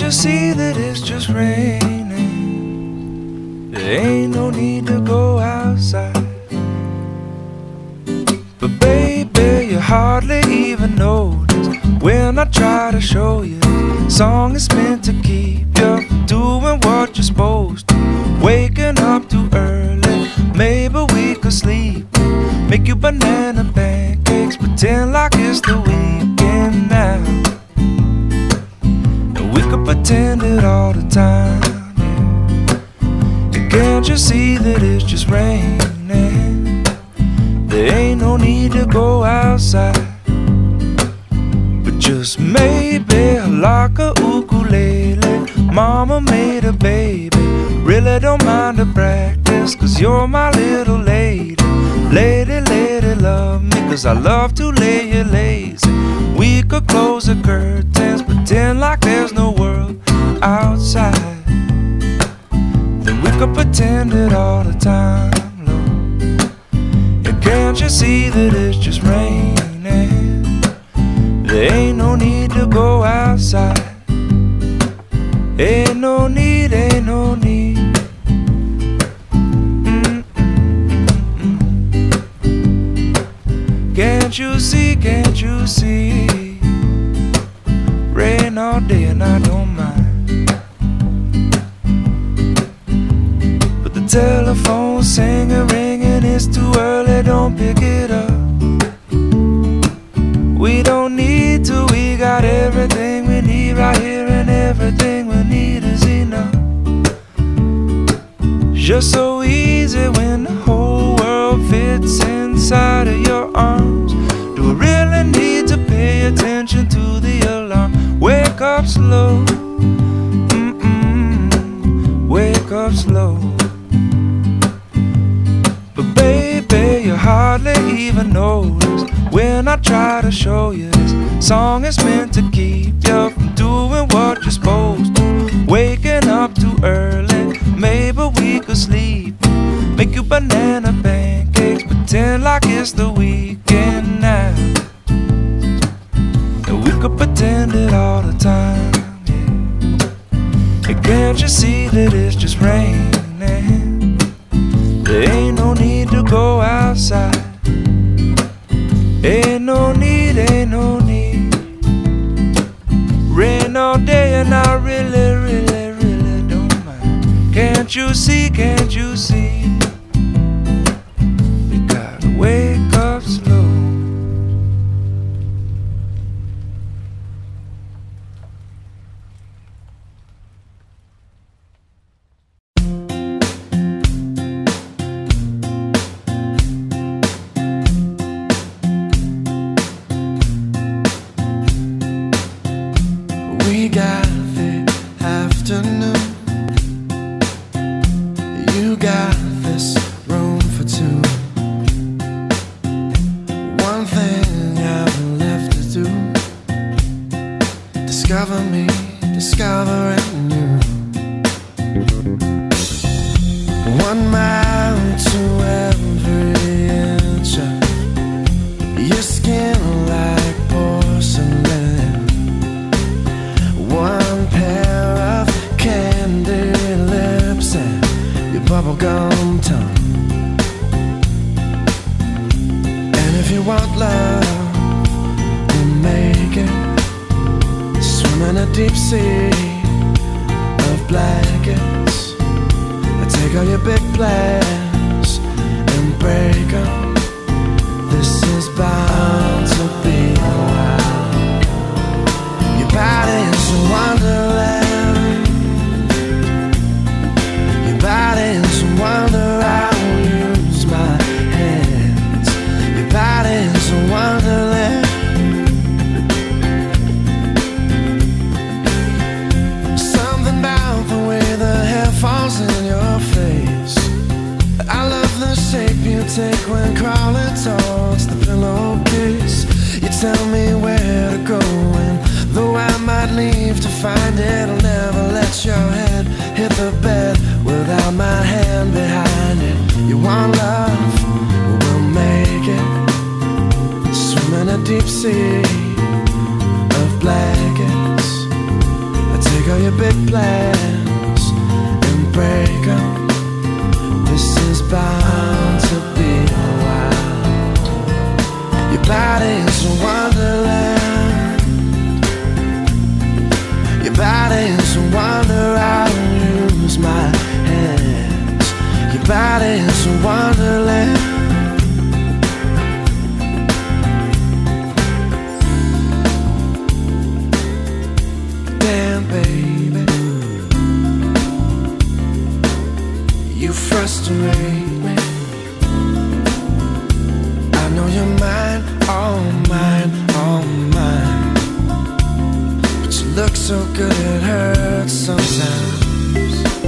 You see that it's just raining? There ain't no need to go outside. But baby, you hardly even notice when I try to show you. Song is meant to keep you doing what you're supposed to. Waking up too early, maybe we could sleep. Make you banana pancakes, pretend like it's the weekend pretend it all the time. Yeah. Can't you see that it's just raining? There ain't no need to go outside. But just maybe like a ukulele. Mama made a baby. Really don't mind the practice, cause you're my little lady. Lady, lady, love me, cause I love to lay you lazy. We could close the curtains, pretend like Then we could pretend it all the time, Lord. And can't you see that it's just raining? There ain't no need to go outside. Ain't no need, ain't no need. Can't you see, can't you see? Right here, and everything we need is enough. Just so easy when the whole world fits inside of your arms. Do we really need to pay attention to the alarm? Wake up slow, mm-mm, wake up slow. But baby, you hardly even notice when I try to show you this song is meant to keep you from doing what you're supposed to. Waking up too early, maybe we could sleep. Make you banana pancakes, pretend like it's the weekend now. And we could pretend it all the time. Yeah. And can't you see that it's just raining? There ain't no need to go outside. Ain't no need, ain't no need. Day and I really, really, really don't mind. Can't you see, can't you see? Tongue. And if you want love, we'll make it. Swim in a deep sea of blankets. I take all your big plans sea of blankets. I take all your big plans I know you're mine, all mine, all mine. But you look so good, it hurts sometimes.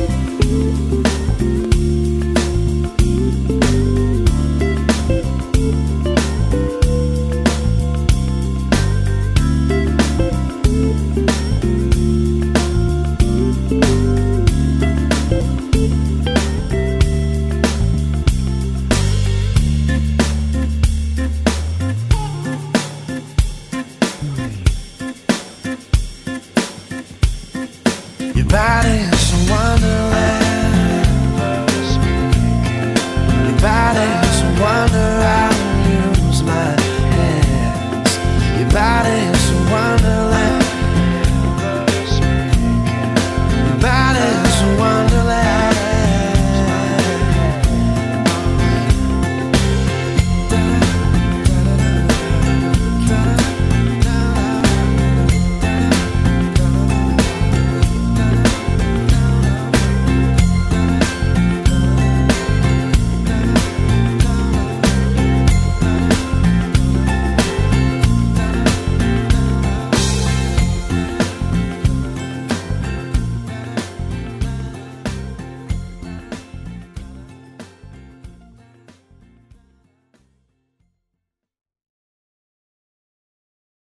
some wonder